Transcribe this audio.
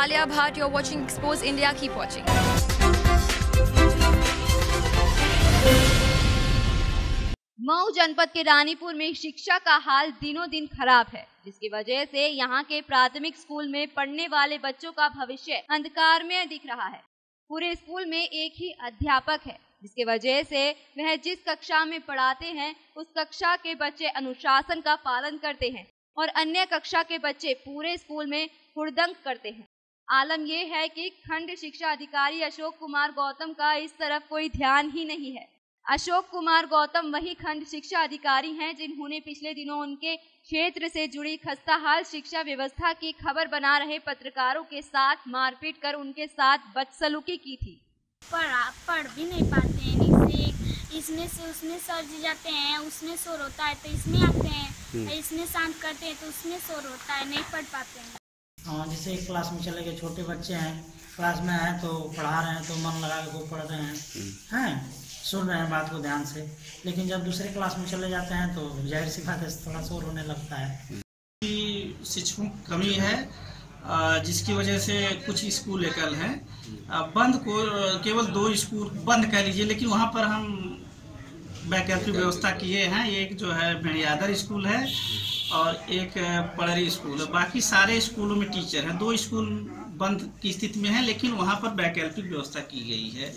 Priya Bhatt. You're watching Expose India. Keep watching. Mau जनपद के रानीपुर में शिक्षा का हाल दिनों दिन खराब है, जिसकी वजह से यहाँ के प्राथमिक स्कूल में पढ़ने वाले बच्चों का भविष्य अंधकार में दिख रहा है पूरे स्कूल में एक ही अध्यापक है, जिसकी वजह से वह जिस कक्षा में पढ़ाते हैं, उस कक्षा के बच्चे अनुशासन का पालन करते हैं और अन्य कक्षा के बच्चे पूरे स्कूल में हुड़दंग करते हैं आलम यह है कि खंड शिक्षा अधिकारी अशोक कुमार गौतम का इस तरफ़ कोई ध्यान ही नहीं है। अशोक कुमार गौतम वही खंड शिक्षा अधिकारी हैं जिन्होंने पिछले दिनों उनके क्षेत्र से जुड़ी खस्ताहाल शिक्षा व्यवस्था की खबर बना रहे पत्रकारों के साथ मारपीट कर उनके साथ बदसलूकी की थी। पढ़ा पढ़ भी नहीं पाते हैं इससे इसमें से उसमें सर जी जाते हैं उसमें शोर होता है तो इसमें आते हैं इसमें शांत करते हैं तो उसमें शोर होता है नहीं पढ़ पाते हाँ। जैसे एक क्लास में चले गए छोटे बच्चे हैं क्लास में हैं तो पढ़ा रहे हैं तो मन लगा के वो पढ़ रहे हैं। हैं सुन रहे हैं बात को ध्यान से। लेकिन जब दूसरे क्लास में चले जाते हैं तो ज़ाहिर सी बात है थोड़ा शोर होने लगता है। शिक्षकों की कमी है जिसकी वजह से कुछ स्कूल एकल हैं। बंद को केवल दो स्कूल बंद कह लीजिए लेकिन वहाँ पर हम वैकल्पिक व्यवस्था किए हैं। एक जो है भेड़ियादर स्कूल है। और एक पड़री स्कूल है। बाकी सारे स्कूलों में टीचर हैं। दो स्कूल बंद की स्थिति में है, लेकिन वहाँ पर वैकल्पिक व्यवस्था की गई है।